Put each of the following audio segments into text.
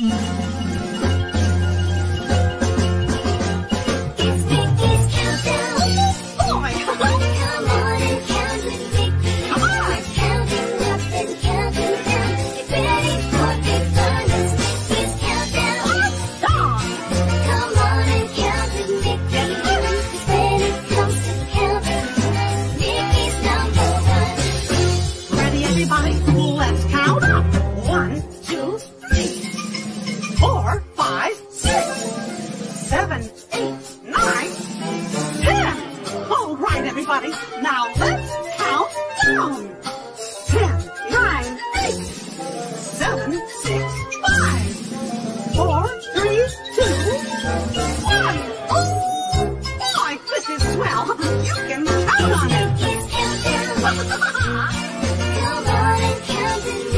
Mm-hmm. everybody. Now let's count down. Ten, nine, eight, seven, six, five, four, three, two, one. Oh, boy, this is swell. You can count on it. Come on and count with me.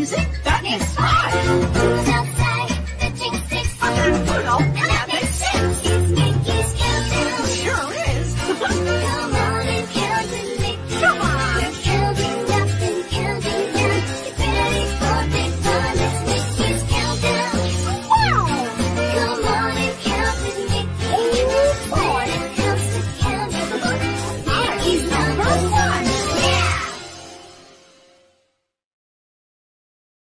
music?